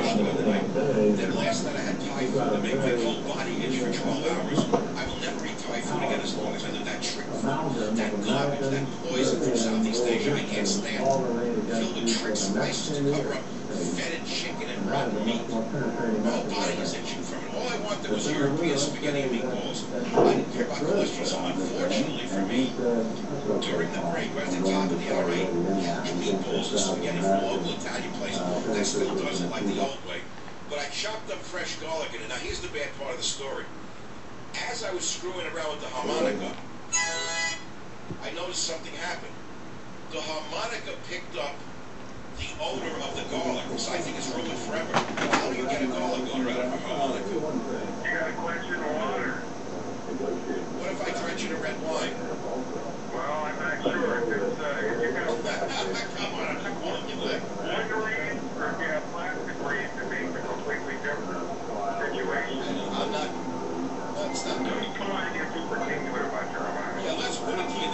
other night. Then last night I had food to make my whole body itch for 12 hours. I will never eat food again as long as I live. That trick food, that garbage, that poison from Southeast Asia, I can't stand. Filled with trick spices to cover up fetid chicken and rotten meat. My body is itching from it. All I wanted was European spaghetti and meatballs. I didn't care about cholesterol, unfortunately for me, during the break, right at the top of the hour, I ate meatballs and spaghetti from a local Italian place that still does it like the old way. But I chopped up fresh garlic in it. Now here's the bad part of the story. As I was screwing around with the harmonica, I noticed something happened. The harmonica picked up the odor of the garlic, so I think it's ruined forever. How do you get a garlic odor out of a harmonica? You gotta quench it in water. What if I drench it in red wine?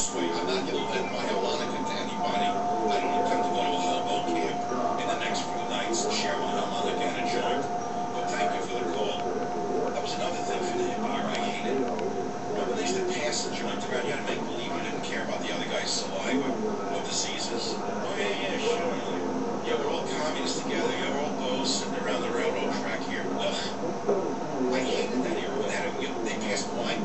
This way. I'm not going to lend my harmonica to anybody. I don't intend to go to a hobo camp in the next few nights and share my harmonica and a joint. But thank you for the call. That was another thing for the hippie I hated. Remember they used to pass the joint around? You had to make believe you didn't care about the other guy's saliva or diseases. Oh, yeah, yeah, sure. Yeah, we're all communists together. Yeah, we're all those sitting around the railroad track here. Ugh. I hated that era when they, had a, you know, they passed wine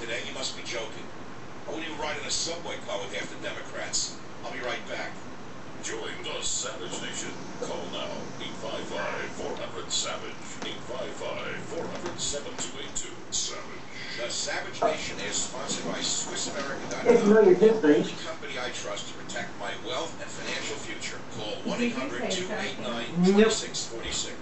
today? You must be joking. I wouldn't even ride in a subway car with half the Democrats. I'll be right back. Join the Savage Nation. Call now 855-400-SAVAGE. 855-400-7282. Savage. The Savage Nation is sponsored by If you know SwissAmerica.com. your The only company I trust to protect my wealth and financial future. Call 1-800-289-2646.